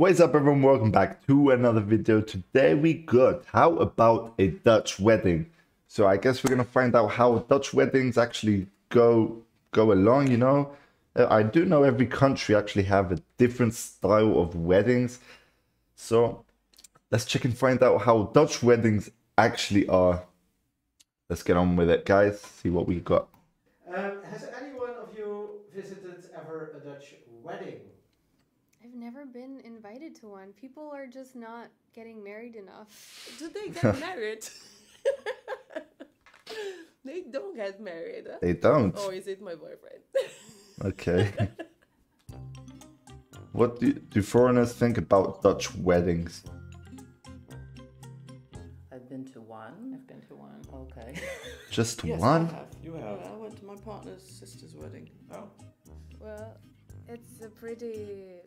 What is up everyone, welcome back to another video. Today we got how about a Dutch wedding. So I guess we're gonna find out how Dutch weddings actually go go along, you know. Uh, I do know every country actually have a different style of weddings. So let's check and find out how Dutch weddings actually are. Let's get on with it guys, see what we got. Um, has anyone of you visited ever a Dutch wedding? I've never been invited to one. People are just not getting married enough. Do they get married? they don't get married. They don't. Or is it my boyfriend? Okay. what do, do foreigners think about Dutch weddings? I've been to one. I've been to one. Okay. Just yes, one? I have. You Yeah, have. I went to my partner's sister's wedding. Oh. Well, it's a pretty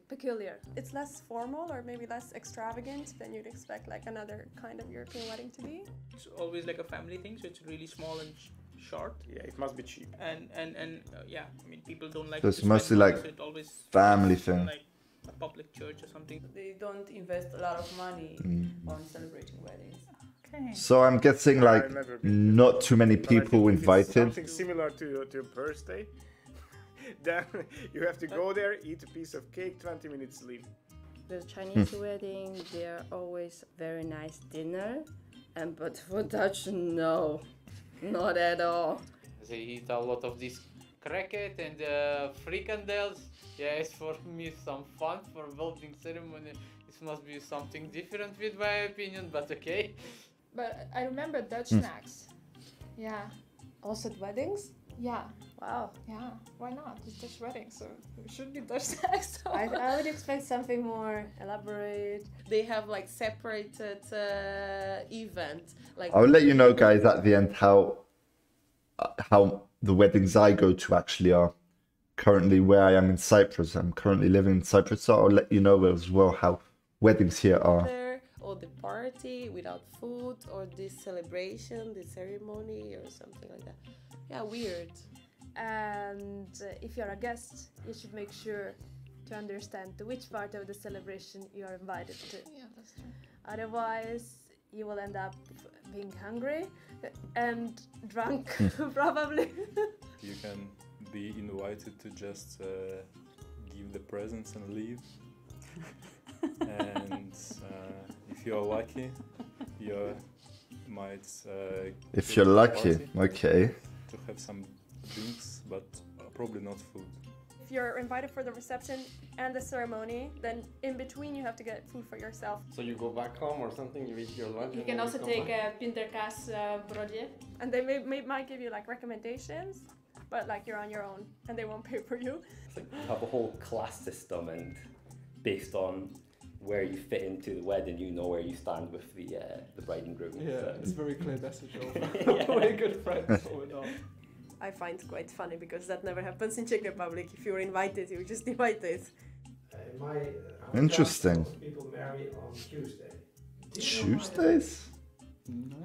peculiar. it's less formal or maybe less extravagant than you'd expect like another kind of European wedding to be. It's always like a family thing, so it's really small and sh- short. Yeah, it must be cheap. And and and uh, yeah, I mean people don't like. So it's mostly like so it always family is thing. like a public church or something. They don't invest a lot of money Mm. on celebrating weddings. Okay. So I'm guessing like I've never been not too many But I think people invited. Something similar to to your birthday. then you have to go there, eat a piece of cake, 20 minutes leave. the Chinese wedding, they're always very nice dinner, and but for Dutch, no, not at all. They eat a lot of this kroket and uh, frikandels. Yeah, it's for me some fun for wedding ceremony. This must be something different with my opinion, but okay. But I remember Dutch Hmm. snacks. Yeah, Also at weddings? Yeah, Wow, yeah. Why not? It's Dutch wedding, so it should be Dutch snacks. I, I would expect something more elaborate. They have like separated uh, event. Like I'll let you know guys at the end how uh, how the weddings I go to actually are. Currently where I am in Cyprus. I'm currently living in Cyprus, so I'll let you know as well how weddings here are. there or the party without food or this celebration, the ceremony or something like that. Yeah, weird. And uh, if you're a guest, you should make sure to understand to which part of the celebration you are invited to. yeah, that's true. Otherwise, you will end up being hungry and drunk, probably. You can be invited to just uh, give the presents and leave. and uh, if you're lucky, you might. Uh, If go you're to lucky, party okay. To have some drinks, but uh, probably not food. If you're invited for the reception and the ceremony, then in between you have to get food for yourself. So you go back home or something, you eat your lunch. You can also come take back? a Pindakaas uh, broodje. And they may, may, might give you like recommendations, but like you're on your own and they won't pay for you. It's like you have a whole class system, and based on where you fit into the wedding, you know where you stand with the uh, the bride and groom. so- it's very clear message Yeah. we're good friends or not. I find quite funny because that never happens in Czech Republic. If you're invited, you're just invited. in my uh, Interesting. people marry on Tuesday. Do you know why that is? Tuesdays? No,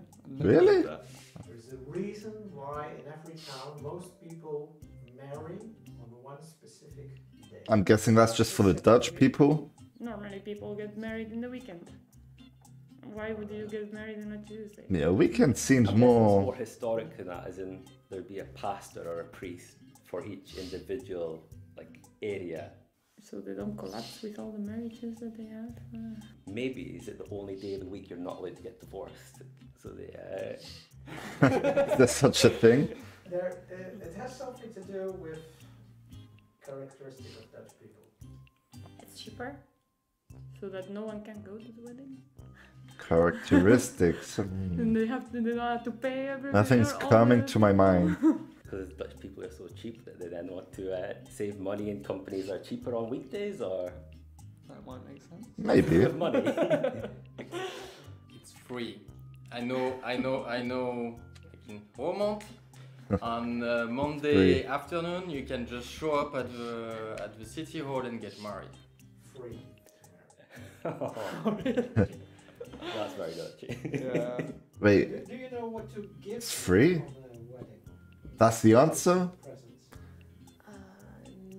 Really? There's a reason why in every town most people marry on one specific day. I'm guessing that's just for the Dutch people. Normally, people get married in the weekend. Why would you get married on a Tuesday? Yeah, weekend seems I guess it's more. more historic than that, as in there'd be a pastor or a priest for each individual like area. So they don't collapse with all the marriages that they have. Uh, Maybe is it the only day of the week you're not allowed to get divorced? So they. Uh, Is there such a thing? There, uh, it has something to do with characteristic of Dutch people. it's cheaper, so that no one can go to the wedding. Characteristics. And they have to, they don't have to pay everything. Nothing's coming to my mind. because Dutch people are so cheap that they then want to uh, save money and companies are cheaper on weekdays or That might make sense. Maybe. with money. It's free. I know, I know, I know. In Roermond, on uh, Monday Free. afternoon, you can just show up at the at the city hall and get married. Free. That's very Dutch. Yeah. Wait, Do you know what to give It's free? on that's the answer? Uh,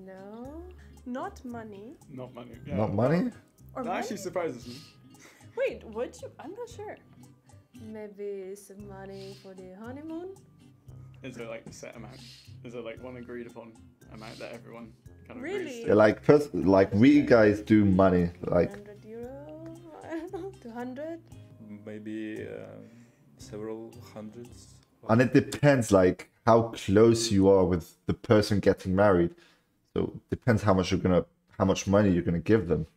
no. Not money. Not money. Not money? Or That actually surprises me. Wait, would you? I'm not sure. Maybe some money for the honeymoon? Is there like a set amount? Is there like one agreed upon amount that everyone kind of Really? agrees Yeah, like pers- like we guys do money like 100? Maybe uh, several hundreds. And it depends, like, how close you are with the person getting married. So, depends how much you're gonna, how much money you're gonna give them.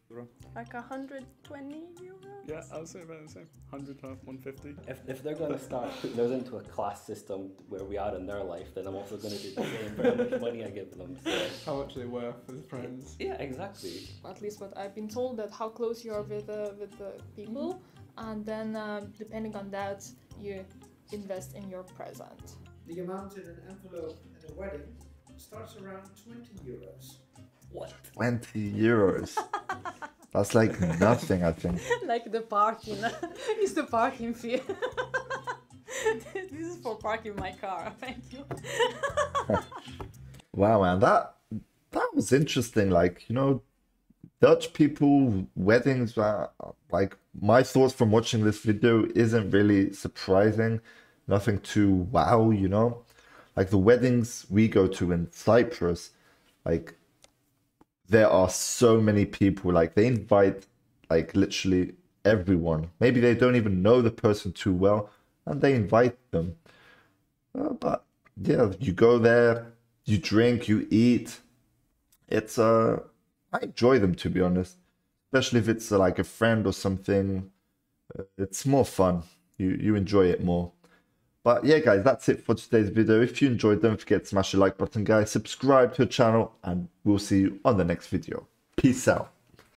Like 120 euros? Yeah, I would say about the same. 100 to 150. If, if they're going to start putting those into a class system where we are in their life, then I'm also going to do the same for how much money I give them. So. How much they worth as friends. Yeah, exactly. At least what I've been told that how close you are with uh, with the people, and then um, depending on that, you invest in your present. The amount in an envelope at a wedding starts around 20 euros. What? 20 euros that's like nothing i think like the parking. it's the parking fee. this is for parking my car. Thank you. wow man that that was interesting like you know dutch people weddings uh, like my thoughts from watching this video isn't really surprising nothing too wow you know like the weddings we go to in cyprus like there are so many people like they invite like literally everyone. Maybe they don't even know the person too well and they invite them. Uh, but yeah you go there you drink you eat. It's uh i enjoy them to be honest. Especially if it's uh, like a friend or something uh, it's more fun. You you enjoy it more but yeah guys that's it for today's video. If you enjoyed don't forget to smash the like button guys. Subscribe to the channel and we'll see you on the next video. Peace out